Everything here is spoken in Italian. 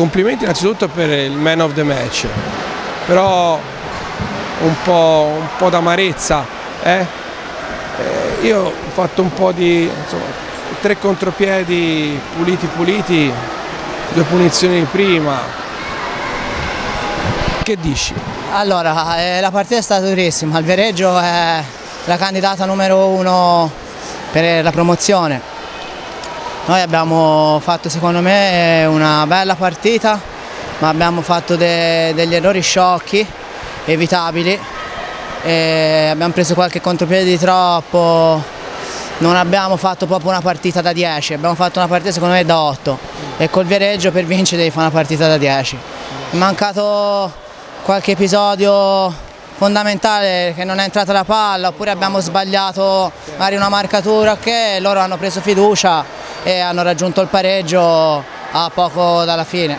complimenti innanzitutto per il man of the match, però un po', po d'amarezza. Eh? Eh, io ho fatto un po' di insomma, tre contropiedi puliti puliti, due punizioni di prima. Che dici? Allora, eh, la partita è stata durissima, il Viareggio è la candidata numero uno per la promozione. Noi abbiamo fatto secondo me una bella partita, ma abbiamo fatto de degli errori sciocchi, evitabili. Abbiamo preso qualche contropiede di troppo, non abbiamo fatto proprio una partita da 10, abbiamo fatto una partita secondo me da 8 e col Viareggio per vincere devi fare una partita da 10. È mancato qualche episodio fondamentale che non è entrata la palla oppure abbiamo sbagliato magari una marcatura che loro hanno preso fiducia e hanno raggiunto il pareggio a poco dalla fine.